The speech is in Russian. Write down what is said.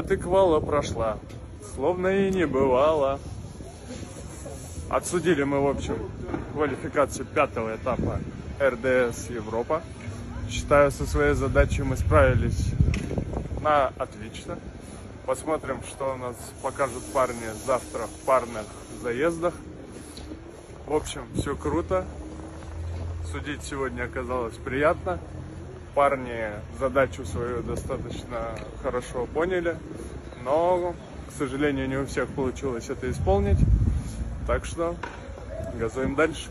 Вот и квала прошла, словно и не бывало. Отсудили мы, в общем, квалификацию пятого этапа РДС Европа. Считаю, со своей задачей мы справились на отлично. Посмотрим, что у нас покажут парни завтра в парных заездах. В общем, все круто. Судить сегодня оказалось приятно. Парни задачу свою достаточно хорошо поняли, но, к сожалению, не у всех получилось это исполнить. Так что газуем дальше.